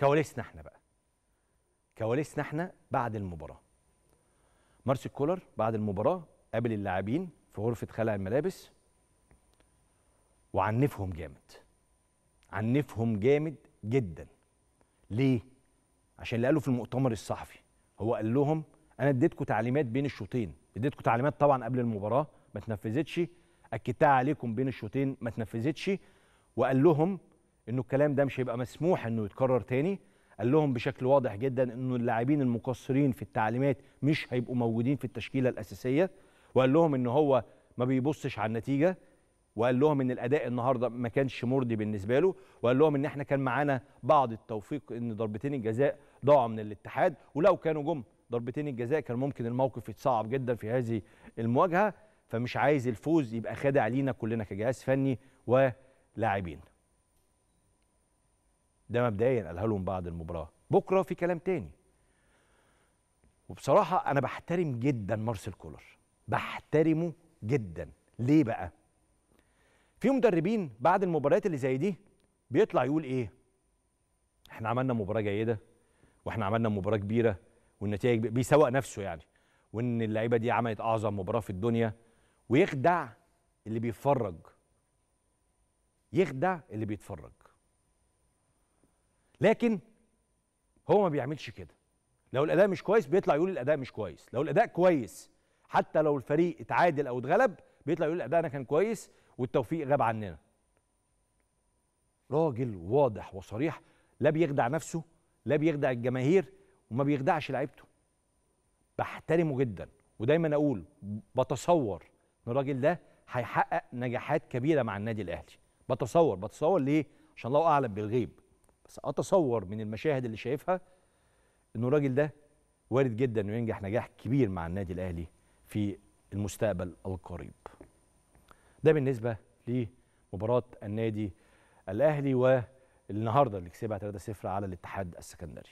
كواليسنا إحنا بقى. كواليسنا إحنا بعد المباراة. مارسيل كولر بعد المباراة قابل اللاعبين في غرفة خلع الملابس وعنفهم جامد. عنفهم جامد جدا. ليه؟ عشان اللي قاله في المؤتمر الصحفي. هو قال لهم أنا اديتكم تعليمات بين الشوطين. اديتكم تعليمات طبعا قبل المباراة ما اتنفذتش أكدتها عليكم بين الشوطين ما اتنفذتش وقال لهم إنه الكلام ده مش هيبقى مسموح إنه يتكرر تاني. قال لهم بشكل واضح جدا إنه اللاعبين المقصرين في التعليمات مش هيبقوا موجودين في التشكيلة الأساسية. وقال لهم إن هو ما بيبصش على النتيجة. وقال لهم إن الأداء النهارده ما كانش مرضي بالنسبة له. وقال لهم إن إحنا كان معانا بعض التوفيق إن ضربتين الجزاء ضاعوا من الاتحاد. ولو كانوا جم ضربتين الجزاء كان ممكن الموقف يتصعب جدا في هذه المواجهة. فمش عايز الفوز يبقى خادع لينا كلنا كجهاز فني ولاعبين. ده مبدئيا قالها لهم بعد المباراة. بكرة في كلام تاني. وبصراحة أنا بحترم جدا مارسيل كولر. بحترمه جدا. ليه بقى؟ في مدربين بعد المباريات اللي زي دي بيطلع يقول إيه؟ إحنا عملنا مباراة جيدة وإحنا عملنا مباراة كبيرة والنتائج بيسوق نفسه يعني. وإن اللعيبة دي عملت أعظم مباراة في الدنيا. ويخدع اللي بيتفرج. يخدع اللي بيتفرج. لكن هو ما بيعملش كده. لو الأداء مش كويس بيطلع يقول الأداء مش كويس. لو الأداء كويس حتى لو الفريق اتعادل أو اتغلب بيطلع يقول اداءنا كان كويس والتوفيق غاب عننا. راجل واضح وصريح لا بيخدع نفسه لا بيخدع الجماهير وما بيخدعش لعيبته. بحترمه جدا ودايما أقول بتصور إن الراجل ده هيحقق نجاحات كبيرة مع النادي الأهلي. بتصور بتصور ليه؟ عشان الله أعلم بالغيب. أتصور من المشاهد اللي شايفها إنه الراجل ده وارد جدا إنه ينجح نجاح كبير مع النادي الأهلي في المستقبل القريب. ده بالنسبة لمباراة النادي الأهلي والنهاردة اللي كسبها 3-0 على الاتحاد السكندري.